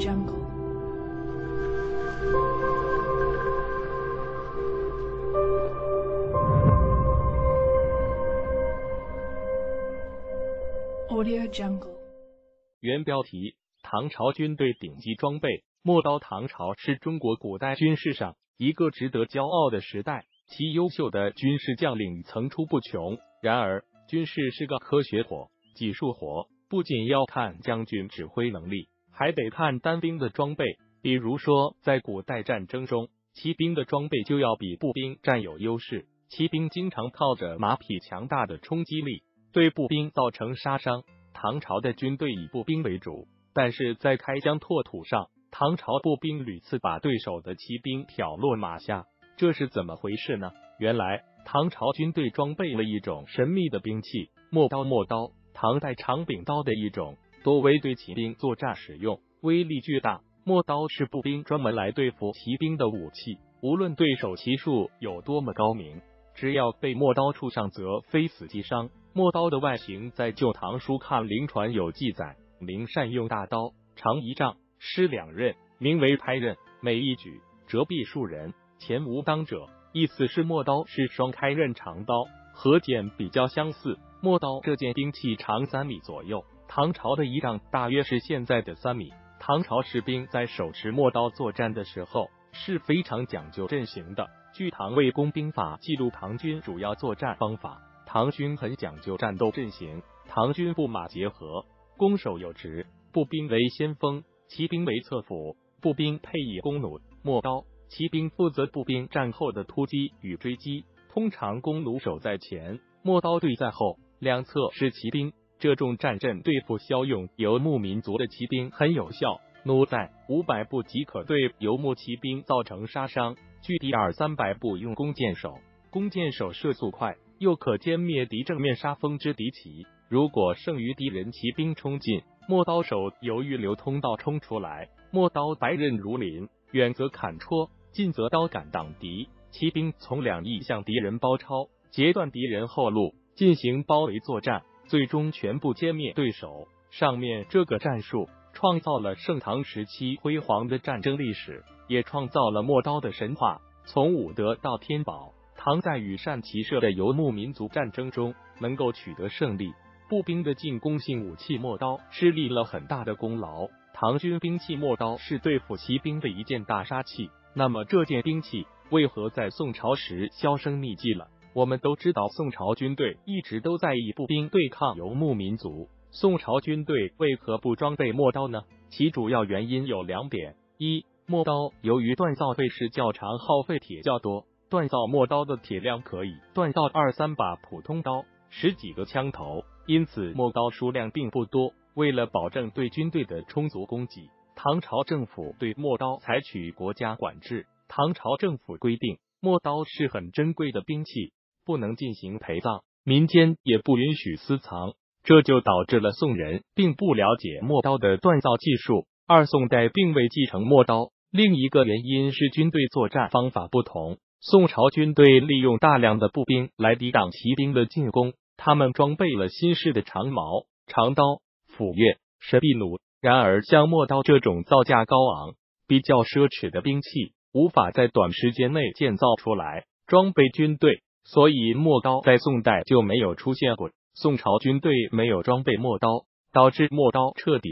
Jungle. Audio Jungle. 原标题：唐朝军队顶级装备。陌刀唐朝是中国古代军事上一个值得骄傲的时代，其优秀的军事将领层出不穷。然而，军事是个科学活、技术活，不仅要看将军指挥能力，还得看单兵的装备。比如说，在古代战争中，骑兵的装备就要比步兵占有优势。骑兵经常靠着马匹强大的冲击力，对步兵造成杀伤。唐朝的军队以步兵为主，但是在开疆拓土上，唐朝步兵屡次把对手的骑兵挑落马下，这是怎么回事呢？原来唐朝军队装备了一种神秘的兵器——陌刀。陌刀，唐代长柄刀的一种，多为对骑兵作战使用，威力巨大。陌刀是步兵专门来对付骑兵的武器，无论对手骑术有多么高明，只要被陌刀触上，则非死即伤。陌刀的外形在《旧唐书看灵传》有记载，灵善用大刀，长一丈，施两刃，名为拍刃，每一举折臂数人，前无当者。意思是陌刀是双开刃长刀，和剑比较相似。陌刀这件兵器长三米左右，唐朝的仪仗大约是现在的三米。唐朝士兵在手持陌刀作战的时候是非常讲究阵型的。据《唐魏公兵法》记录唐军主要作战方法。唐军很讲究战斗阵型，唐军步马结合，攻守有职，步兵为先锋，骑兵为侧辅，步兵配以弓弩、陌刀，骑兵负责步兵战后的突击与追击。通常弓弩手在前，陌刀队在后，两侧是骑兵。这种战阵对付骁勇游牧民族的骑兵很有效，弩在五百步即可对游牧骑兵造成杀伤，距敌二三百步用弓箭手，弓箭手射速快。又可歼灭敌正面杀锋之敌骑。如果剩余敌人骑兵冲进，陌刀手由预留通道冲出来，陌刀白刃如林，远则砍戳，近则刀杆挡敌。骑兵从两翼向敌人包抄，截断敌人后路，进行包围作战，最终全部歼灭对手。上面这个战术创造了盛唐时期辉煌的战争历史，也创造了陌刀的神话。从武德到天宝。唐在与善骑射的游牧民族战争中能够取得胜利，步兵的进攻性武器陌刀是立了很大的功劳。唐军兵器陌刀是对付骑兵的一件大杀器。那么这件兵器为何在宋朝时销声匿迹了？我们都知道，宋朝军队一直都在以步兵对抗游牧民族。宋朝军队为何不装备陌刀呢？其主要原因有两点：一，陌刀由于锻造费时较长，耗费铁较多。锻造陌刀的铁量可以锻造二三把普通刀，十几个枪头，因此陌刀数量并不多。为了保证对军队的充足供给，唐朝政府对陌刀采取国家管制。唐朝政府规定，陌刀是很珍贵的兵器，不能进行陪葬，民间也不允许私藏，这就导致了宋人并不了解陌刀的锻造技术。二宋代并未继承陌刀，另一个原因是军队作战方法不同。宋朝军队利用大量的步兵来抵挡骑兵的进攻，他们装备了新式的长矛、长刀、斧钺、神臂弩。然而，像陌刀这种造价高昂、比较奢侈的兵器，无法在短时间内建造出来装备军队，所以陌刀在宋代就没有出现过。宋朝军队没有装备陌刀，导致陌刀彻底